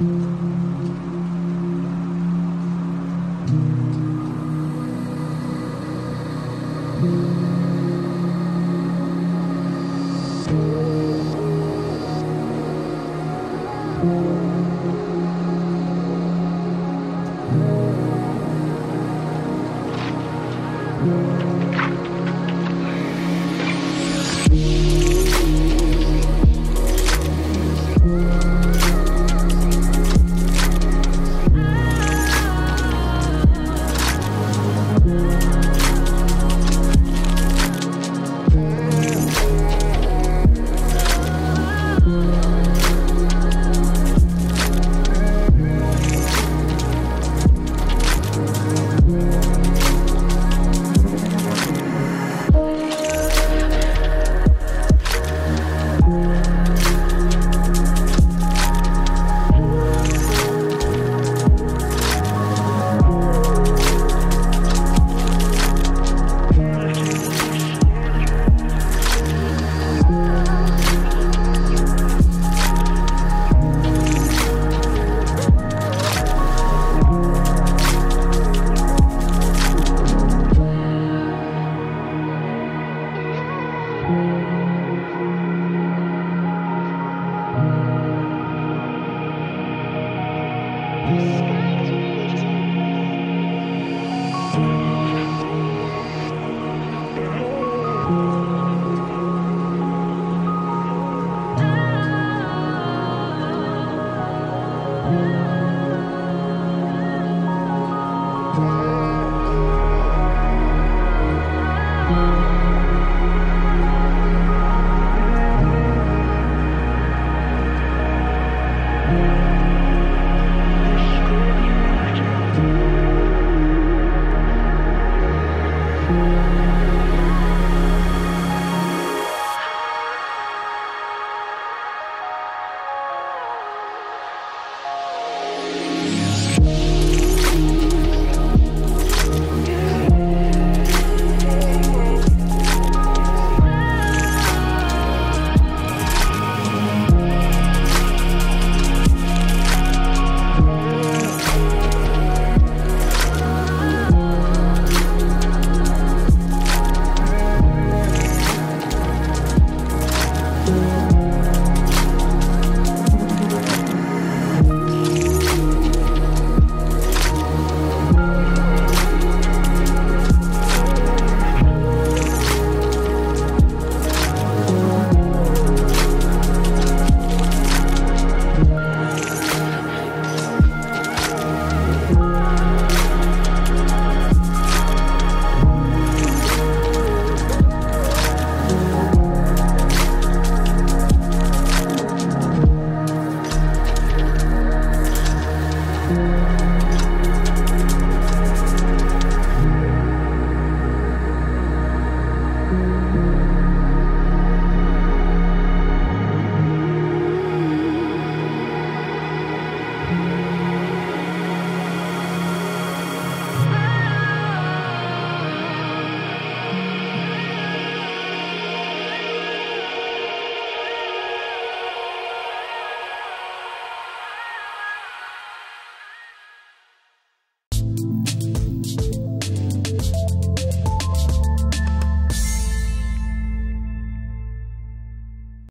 嗯